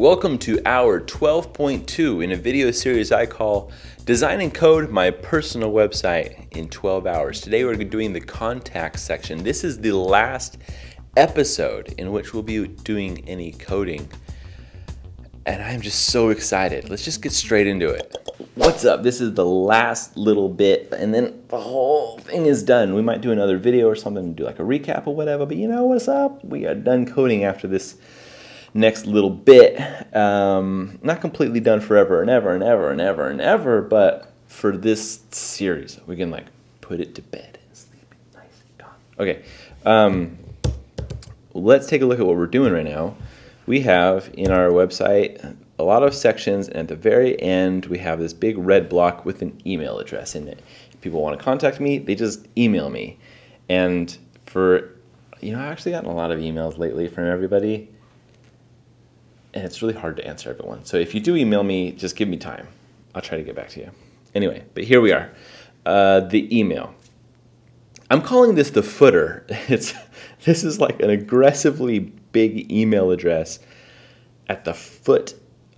Welcome to hour 12.2 in a video series I call Design and Code My Personal Website in 12 Hours. Today we're doing the contact section. This is the last episode in which we'll be doing any coding. And I'm just so excited. Let's just get straight into it. What's up? This is the last little bit, and then the whole thing is done. We might do another video or something, do like a recap or whatever, but you know what's up? We are done coding after this next little bit. Um, not completely done forever and ever and ever and ever and ever, but for this series, we can like put it to bed and sleep nice and. Okay, um, let's take a look at what we're doing right now. We have in our website a lot of sections, and at the very end, we have this big red block with an email address in it. If people want to contact me, they just email me. And for, you know, I've actually gotten a lot of emails lately from everybody, and it's really hard to answer everyone. So if you do email me, just give me time. I'll try to get back to you. Anyway, but here we are. Uh, the email. I'm calling this the footer. It's this is like an aggressively big email address at the foot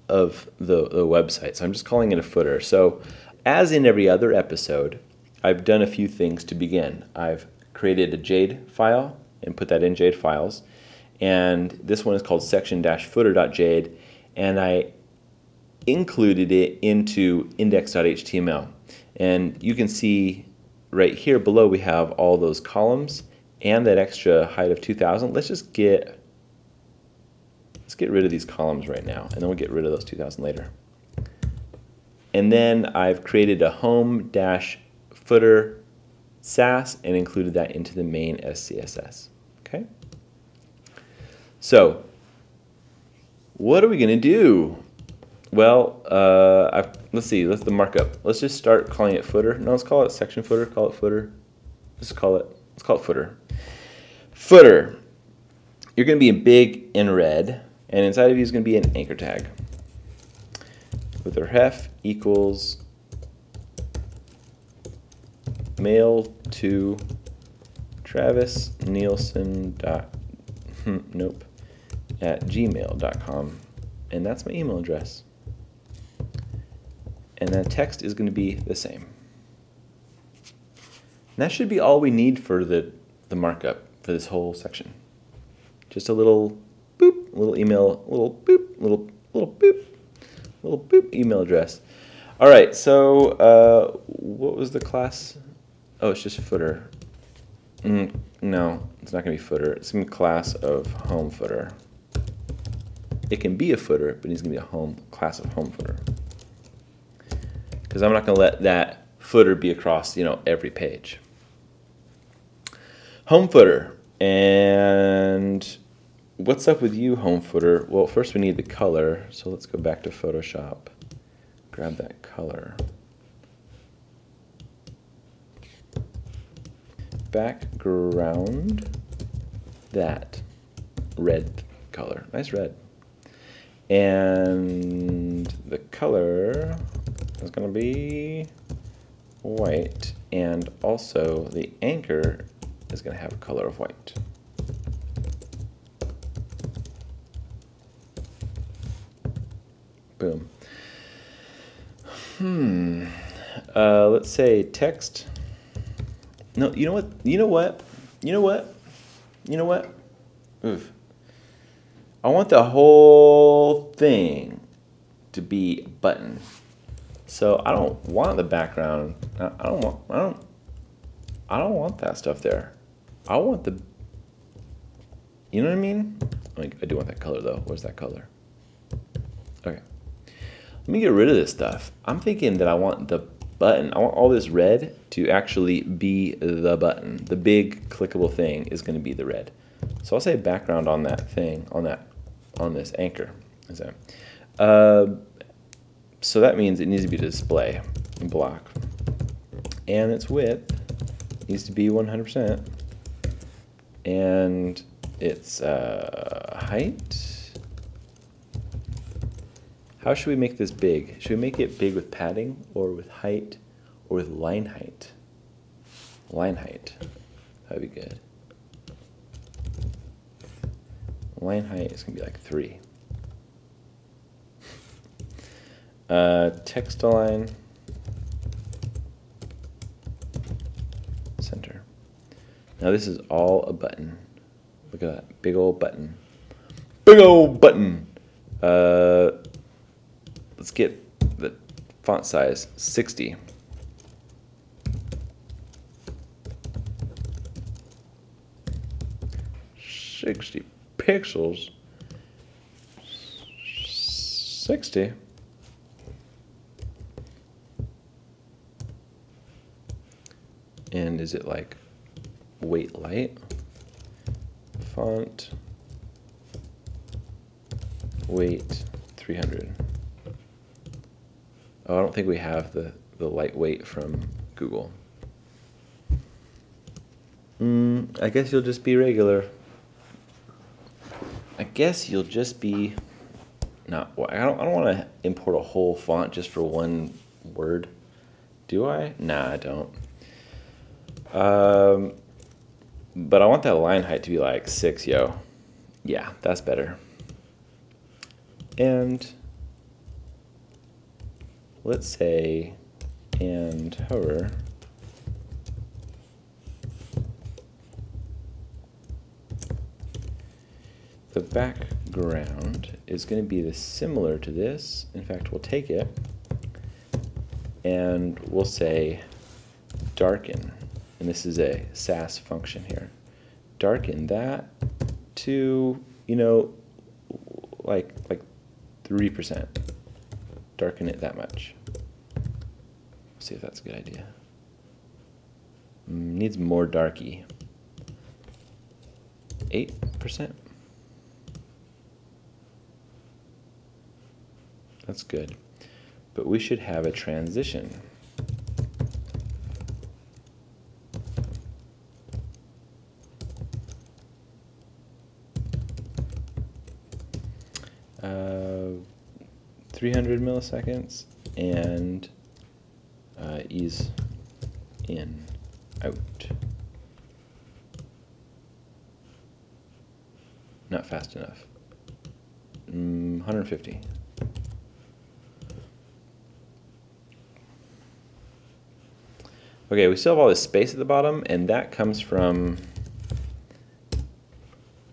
of the, the website. So I'm just calling it a footer. So, as in every other episode, I've done a few things to begin. I've created a Jade file and put that in Jade files. And this one is called section-footer.jade. And I included it into index.html. And you can see right here below we have all those columns and that extra height of 2000. Let's just get Let's get rid of these columns right now, and then we'll get rid of those 2000 later. And then I've created a home dash footer Sass and included that into the main SCSS. Okay. So, what are we going to do? Well, uh, let's see. Let's the markup. Let's just start calling it footer. No, let's call it section footer. Call it footer. Let's call it. Let's call it footer. Footer. You're going to be in big and red. And inside of you is going to be an anchor tag with our ref equals mail to Travis Neilson dot hmm, nope at gmail.com and that's my email address and the text is going to be the same and that should be all we need for the the markup for this whole section just a little boop, little email, a little boop, little little boop, little boop email address. All right, so uh, what was the class? Oh, it's just footer. Mm, no, it's not going to be footer. It's going to be class of home footer. It can be a footer, but it's going to be a home class of home footer. Because I'm not going to let that footer be across, you know, every page. Home footer. And what's up with you, home footer? Well, first we need the color, so let's go back to Photoshop. Grab that color. Background, that red color, nice red. And the color is gonna be white, and also the anchor is gonna have a color of white. Boom. Hmm. Uh, let's say text. No, you know what? You know what? You know what? You know what? Oof. I want the whole thing to be a button. So I don't want the background. I don't want. I don't. I don't want that stuff there. I want the. You know what I mean? Like I do want that color though. Where's that color? Okay let me get rid of this stuff. I'm thinking that I want the button, I want all this red to actually be the button. The big clickable thing is going to be the red. So I'll say background on that thing, on that, on this anchor. So, uh, so that means it needs to be display block. And its width needs to be 100%. And its uh, height how should we make this big? Should we make it big with padding or with height or with line height? Line height. That'd be good. Line height is going to be like 3. Uh, text align. Center. Now this is all a button. Look at that big old button. Big old button. Uh, let's get the font size 60. Sixty pixels. Sixty. And is it like weight light? Font weight 300. Oh, I don't think we have the, the lightweight from Google. Mm, I guess you'll just be regular. I guess you'll just be not. I don't. I don't want to import a whole font just for one word. Do I? Nah, I don't. Um, but I want that line height to be like six, yo. Yeah, that's better. And let's say, and hover. The background is going to be the similar to this. In fact, we'll take it and we'll say darken. And this is a Sass function here. Darken that to, you know, like like 3%. Darken it that much. See if that's a good idea. Mm, needs more darky. 8%. That's good. But we should have a transition. Uh, 300 milliseconds and uh, ease in, out. Not fast enough. Mm, 150. Okay, we still have all this space at the bottom, and that comes from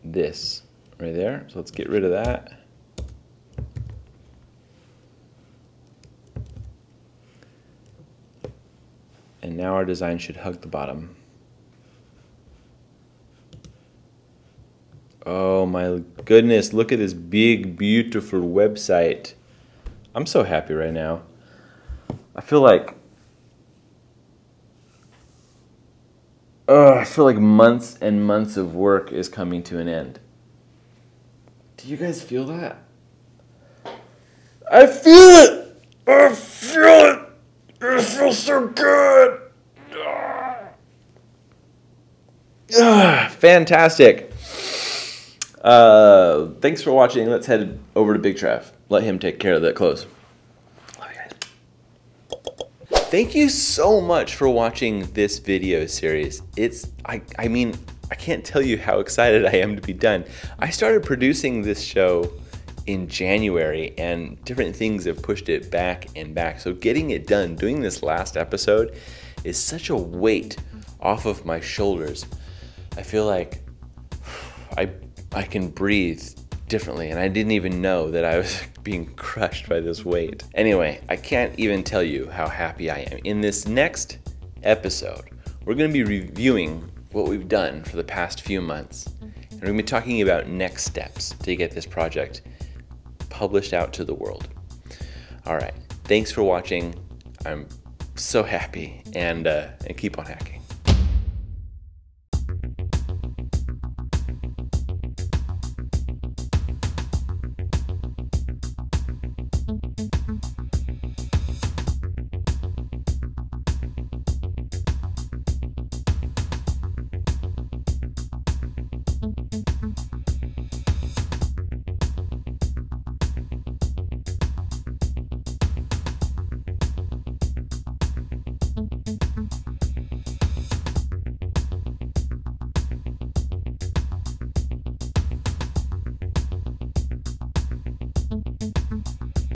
this right there. So let's get rid of that. And now our design should hug the bottom. Oh my goodness, look at this big, beautiful website. I'm so happy right now. I feel like I feel like months and months of work is coming to an end. Do you guys feel that? I feel it! I feel it! It feels so good! Ah, fantastic. Uh, thanks for watching. Let's head over to Big Trav. Let him take care of that close. Thank you so much for watching this video series. It's, I, I mean, I can't tell you how excited I am to be done. I started producing this show in January and different things have pushed it back and back. So getting it done, doing this last episode is such a weight off of my shoulders. I feel like I, I can breathe differently and I didn't even know that I was being crushed by this weight. Anyway, I can't even tell you how happy I am. In this next episode, we're going to be reviewing what we've done for the past few months. And we're going to be talking about next steps to get this project published out to the world. All right, thanks for watching. I'm so happy and, uh, and keep on hacking.